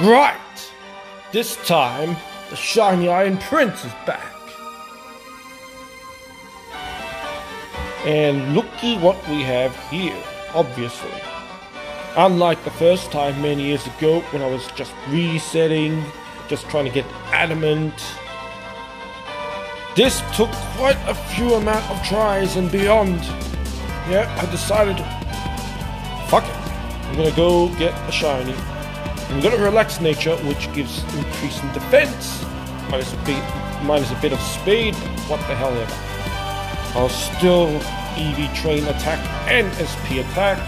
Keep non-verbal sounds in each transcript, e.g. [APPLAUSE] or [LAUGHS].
Right! This time, the shiny iron prince is back. And looky what we have here, obviously. Unlike the first time many years ago when I was just resetting, just trying to get adamant. This took quite a few amount of tries and beyond. Yeah, I decided, fuck it. I'm gonna go get a shiny. I'm gonna relax nature, which gives increase in defense, minus a bit, minus a bit of speed. What the hell ever. I'll still EV train attack and SP attack.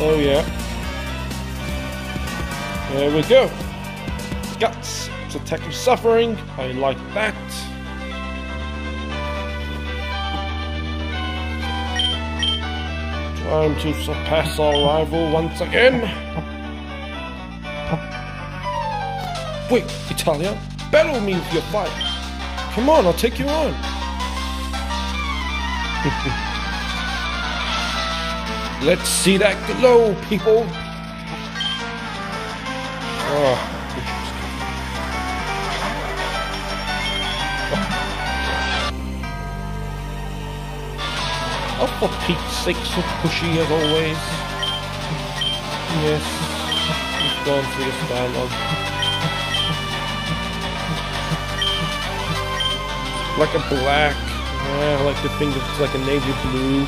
Oh yeah. There we go. Guts. It's attack of suffering. I like that. Time to surpass our rival once again. Wait, Italia, battle me with your fight. Come on, I'll take you on. [LAUGHS] Let's see that glow, people. Oh. Oh, for Pete's sake, so pushy as always. Yes, he's gone through this dialogue. Like a black, I like to think it's like a navy blue,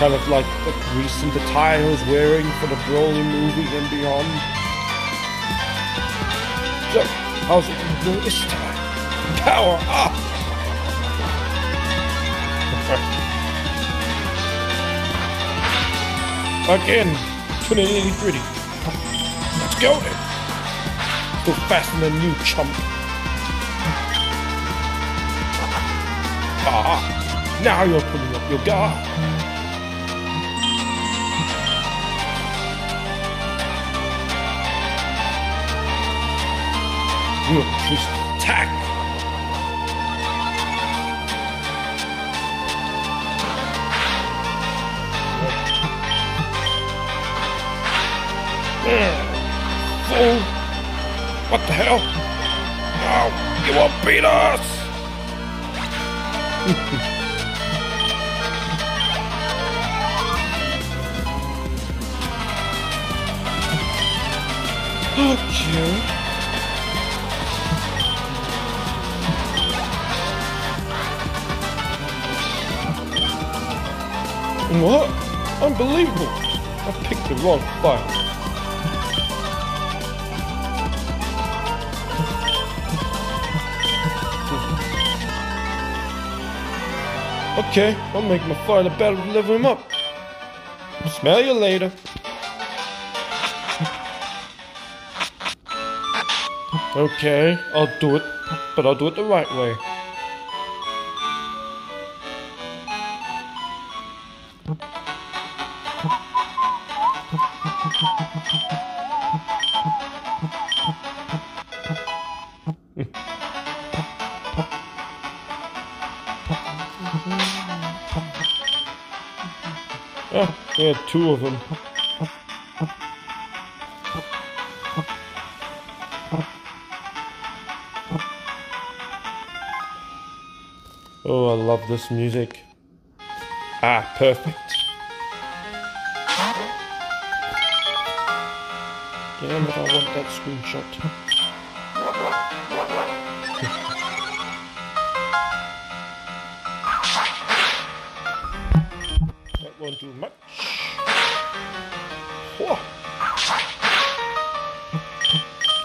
kind of like the recent attire he was wearing for the Broly movie and beyond. So, how's it gonna go this time? Power up! [LAUGHS] Again, 2083. Let's go then. Go faster than you, chump. Ah, now you're putting up your guard. You increased attack. Fool! What the hell? No, you won't beat us! Okay. What? Unbelievable! I picked the wrong fight. Okay, I'll make my fighter better level him up. I'll Smell you later. [LAUGHS] Okay, I'll do it, but I'll do it the right way. We had two of them. Oh, I love this music. Ah, perfect. Damn it, I want that screenshot. that won't do much. Whoa.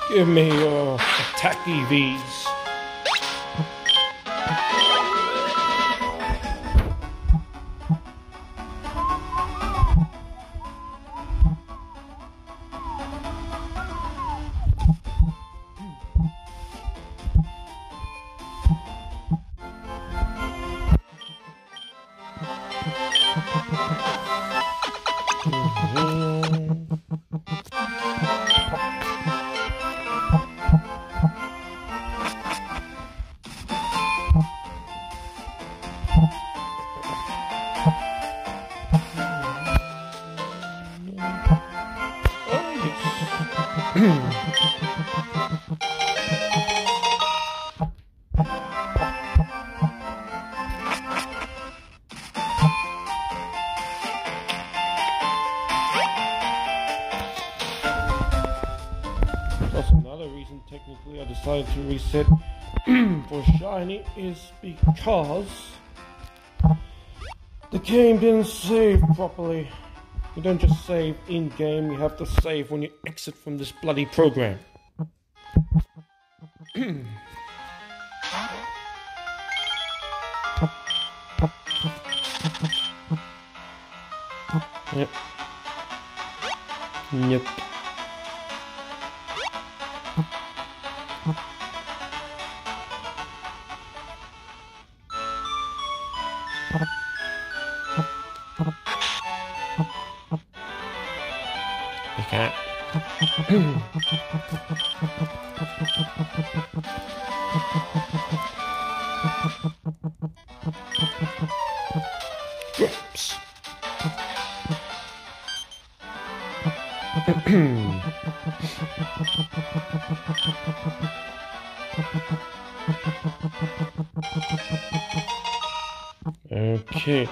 Give me your attack EVs. Is because the game didn't save properly. You don't just save in game, you have to save when you exit from this bloody program. [COUGHS] yep. Yep. You can't. Okay.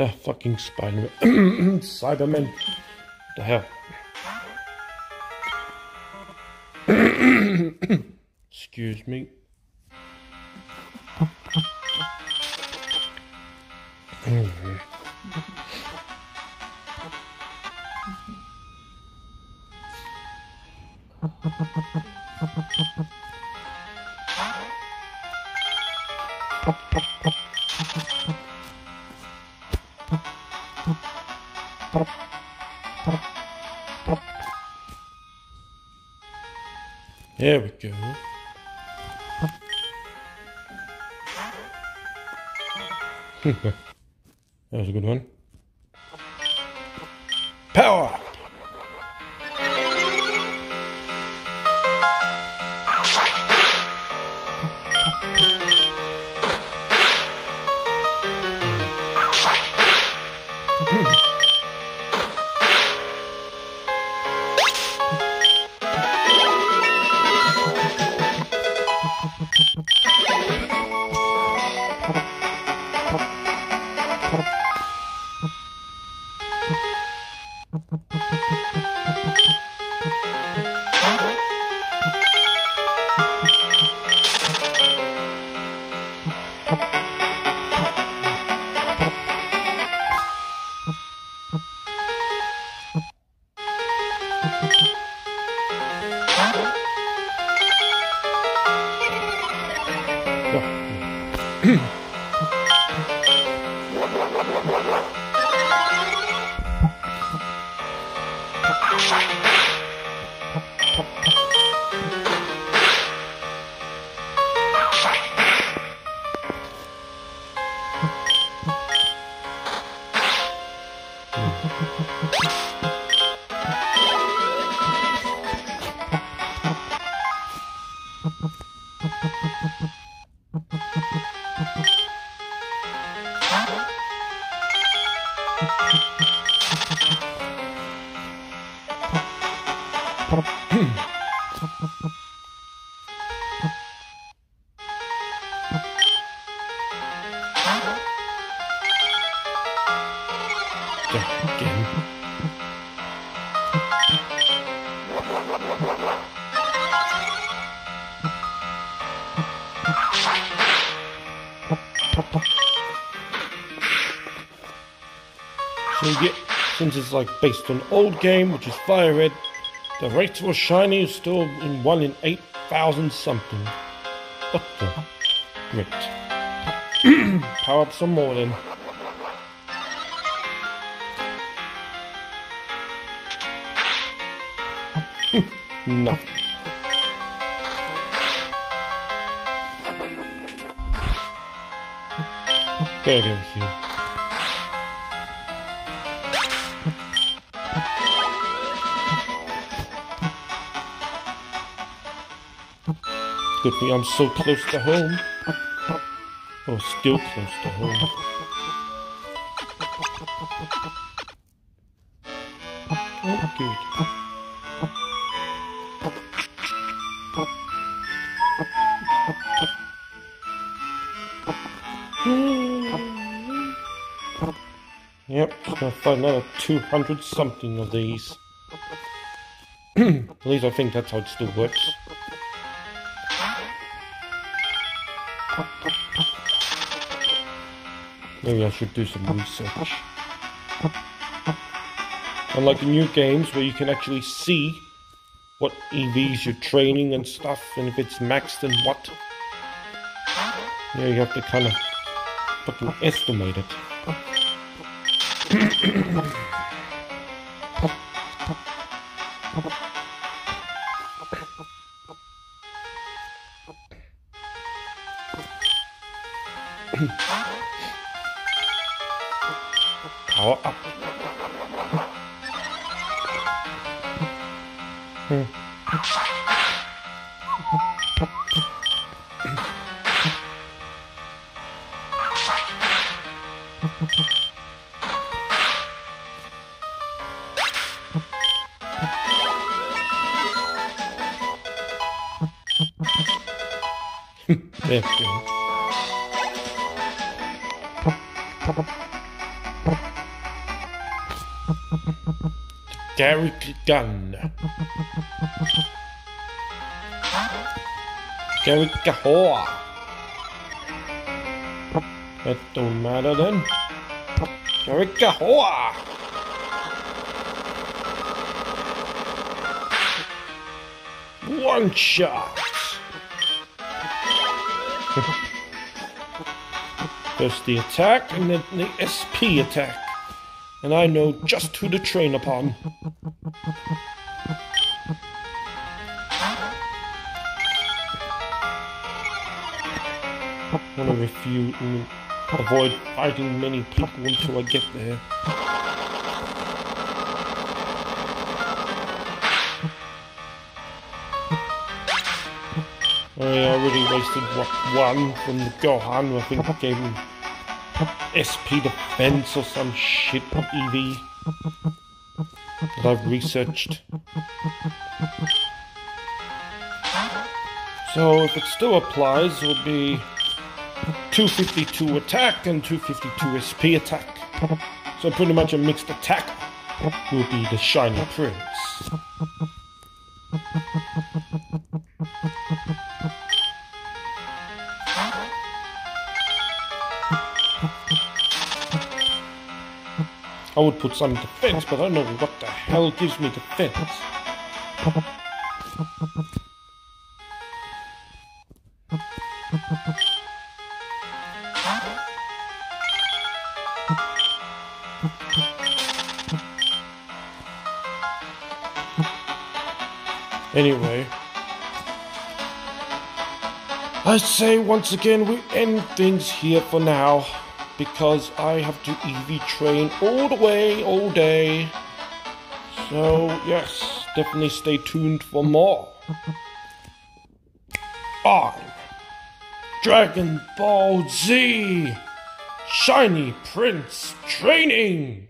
Yeah, fucking Spider-Man. Cyberman. Hell? Excuse me. There we go. [LAUGHS] that was a good one. Power get, since it's like based on old game, which is Fire Red, the rate for shiny is still in one in eight thousand something. What the? Great. [CLEARS THROAT] Power up some more then. [LAUGHS] Nothing. There it is. Good thing I'm so close to home. Oh, still close to home. Oh, good. Yep, gonna find another 200 something of these. [CLEARS THROAT] At least I think that's how it still works. Maybe I should do some research. Unlike the new games where you can actually see what EVs you're training and stuff, and if it's maxed and what. Yeah, you have to kind of fucking estimate it. There we go. Galick Gun. Garrick Gahoa. That don't matter then. Garrick Gahoa. One shot. First the attack and then the SP attack. And I know just who to train upon. I want to refuse, avoid fighting many people until I get there. I already wasted one from the Gohan. I think gave him SP defense or some shit EV that I've researched. So if it still applies, it will be 252 attack and 252 SP attack. So pretty much a mixed attack will be the Shiny Prince. I would put some defense, but I don't know what the hell gives me defense. Anyway, I say once again we end things here for now because I have to EV train all the way, all day. So, yes, definitely stay tuned for more. On [LAUGHS] ah, Dragon Ball Z Shiny Prince Training!